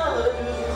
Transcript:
Hallelujah.